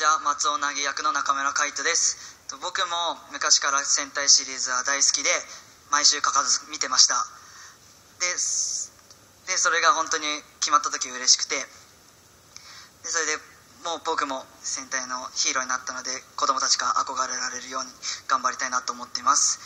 じ松尾凪役の中村海人です。僕も昔から戦隊シリーズは大好きで毎週欠かず見てました。ででそれが本当に決まった時嬉しくて。でそれでもう僕も戦隊のヒーローになったので子供たちが憧れられるように頑張りたいなと思っています。